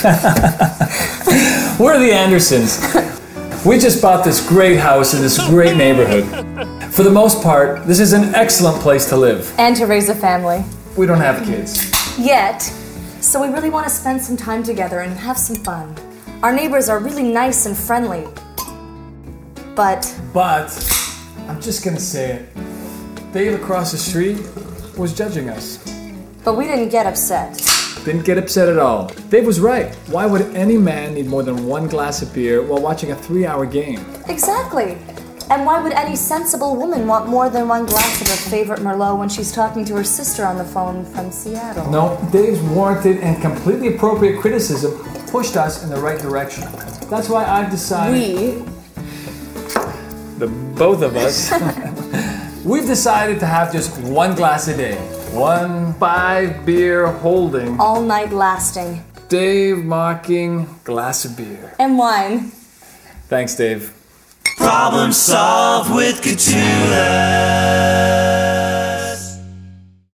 We're the Andersons. We just bought this great house in this great neighborhood. For the most part, this is an excellent place to live. And to raise a family. We don't have kids. Yet. So we really want to spend some time together and have some fun. Our neighbors are really nice and friendly. But But, I'm just gonna say it. Dave across the street was judging us. but we didn't get upset. Didn't get upset at all. Dave was right. Why would any man need more than one glass of beer while watching a three hour game? Exactly. And why would any sensible woman want more than one glass of her favorite Merlot when she's talking to her sister on the phone from Seattle? No, Dave's warranted and completely appropriate criticism pushed us in the right direction. That's why I've decided. We the both of us, we've decided to have just one glass a day. One five beer holding, all night lasting. Dave mocking glass of beer. And wine. Thanks, Dave. Problem solved with Kotula's.